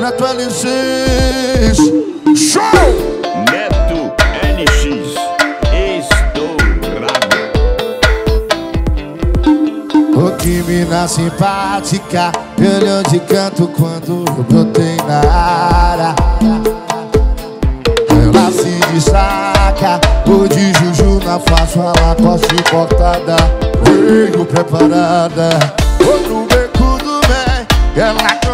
Neto LX Show! Neto NX Estourado. O que mina simpática Me olhou de canto quando eu brotei na área Ela se destaca O de Juju na face, a lacoste cortada Veio preparada. Outro beco do bem Ela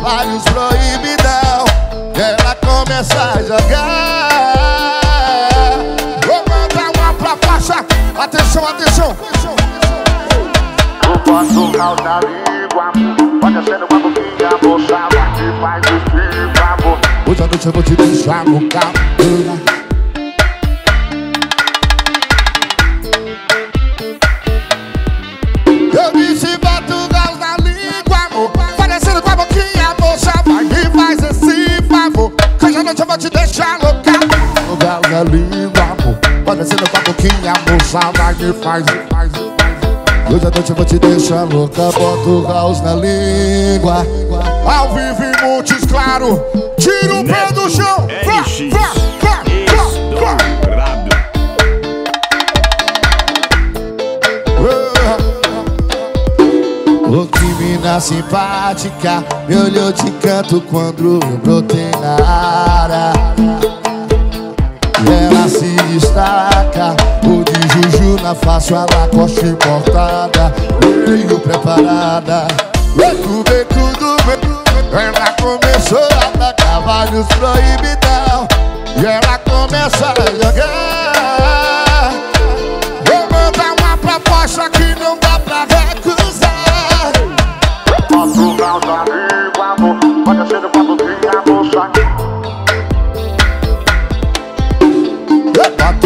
vários proibidão. Ela começa a jogar. Vou mandar uma pra faixa. Atenção, atenção. O Portugal da língua. Pode ser uma boquinha, moça Vai que faz esse favor Hoje à noite eu vou te deixar no carro Língua, amor. Parecendo com a boquinha, moça Vai me faz, faz, faz. Hoje à noite eu vou te deixar louca. Portugal na língua. Ao vivo em Montes Claro. Tira o pé do chão. Vá, NX vá, vá, vá, vá. Estourado. Ô que mina simpática. Me olhou de canto quando eu brotei na área destaca. O de Juju na face, a lacoste importada Veio preparada. Beco, beco do beco. Ela começou a tacar vários proibidão. E ela começa a jogar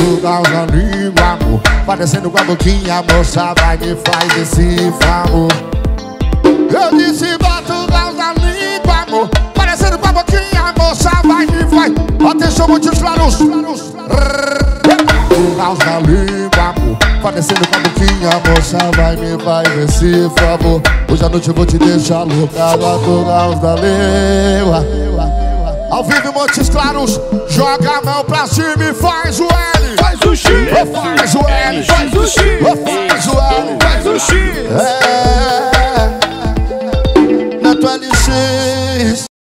Portugal na língua, amor. Parecendo com a boquinha, moça Vai me faz esse favor. Eu disse Portugal na língua, amor. Parecendo com a boquinha, moça Vai me faz. Atenção, muitos claros Portugal na língua, amor. Parecendo com a boquinha, moça Vai me faz esse favor. Hoje à noite eu vou te deixar louca Portugal da língua. Ao vivo Montes Claros, joga a mão pra cima e faz o. Faz o X, Faz o L, faz o X, faz o L, faz o X.